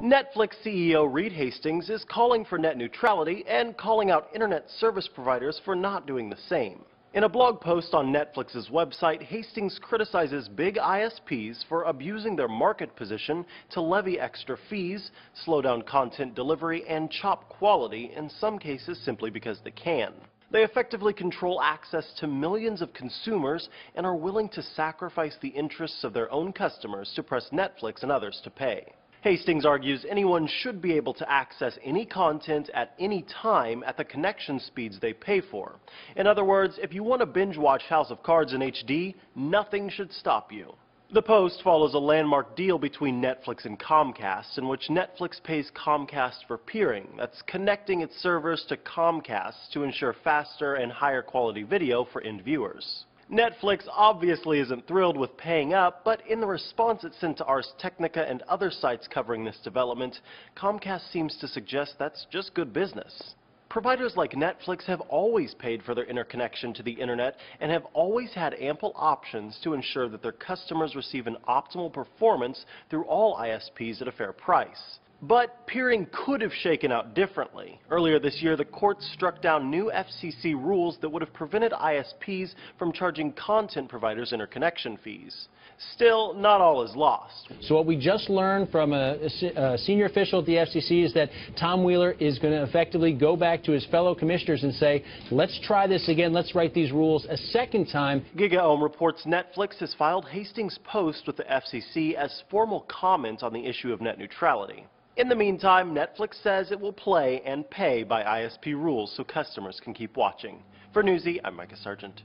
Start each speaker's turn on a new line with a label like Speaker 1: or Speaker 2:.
Speaker 1: Netflix CEO Reed Hastings is calling for net neutrality and calling out internet service providers for not doing the same. In a blog post on Netflix's website, Hastings criticizes big ISPs for abusing their market position to levy extra fees, slow down content delivery, and chop quality, in some cases simply because they can. They effectively control access to millions of consumers and are willing to sacrifice the interests of their own customers to press Netflix and others to pay. Hastings argues anyone should be able to access any content at any time at the connection speeds they pay for. In other words, if you want to binge watch House of Cards in HD, nothing should stop you. The Post follows a landmark deal between Netflix and Comcast in which Netflix pays Comcast for peering, that's connecting its servers to Comcast to ensure faster and higher quality video for end viewers. Netflix obviously isn't thrilled with paying up, but in the response it sent to Ars Technica and other sites covering this development, Comcast seems to suggest that's just good business. Providers like Netflix have always paid for their interconnection to the internet and have always had ample options to ensure that their customers receive an optimal performance through all ISPs at a fair price. But peering could have shaken out differently. Earlier this year, the courts struck down new FCC rules that would have prevented ISPs from charging content providers interconnection fees. Still, not all is lost.
Speaker 2: So what we just learned from a, a senior official at the FCC is that Tom Wheeler is going to effectively go back to his fellow commissioners and say, let's try this again, let's write these rules a second time.
Speaker 1: GigaOM reports Netflix has filed Hastings Post with the FCC as formal comment on the issue of net neutrality. In the meantime, Netflix says it will play and pay by ISP rules so customers can keep watching. For Newsy, I'm Micah Sargent.